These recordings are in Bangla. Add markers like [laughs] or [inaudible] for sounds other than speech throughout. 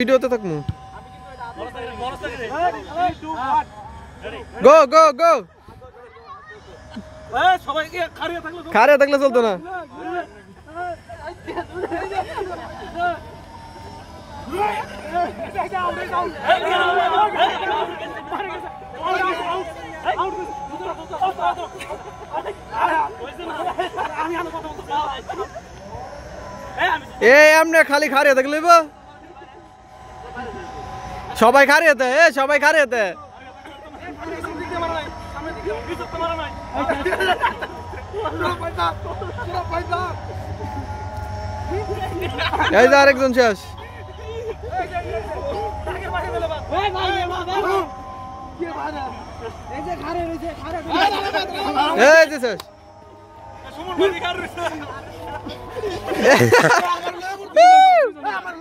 ভিডিওতে থাকমু গো গো গো খারে থাকলে চলতো না এ এমনি খালি খারে থাকলে বা সবাই খারে হতে এ সবাই খারে হতে এই যে আরেকজন শেষ। এই যে শেষ। [laughs]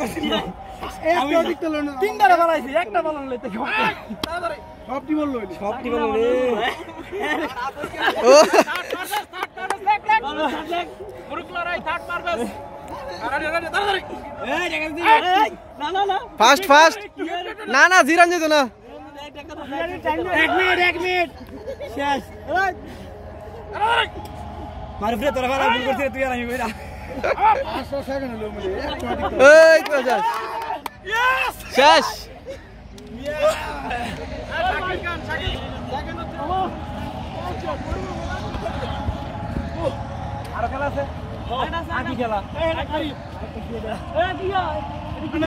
করছিস না আমি দিক তো লইনা তিনটা বানাইছি একটা বানানো লইতে সব টি বলল সব কি বলো রে। ও এই দেখা দিই না না। ফাস্ট ফাস্ট না না, জিরান যেত না। এক মিনিট এক মিনিট শেষ মারে ফিরে তোরা ভালো ভুল শেষ আরও খেলা আছে? আকি খেলা।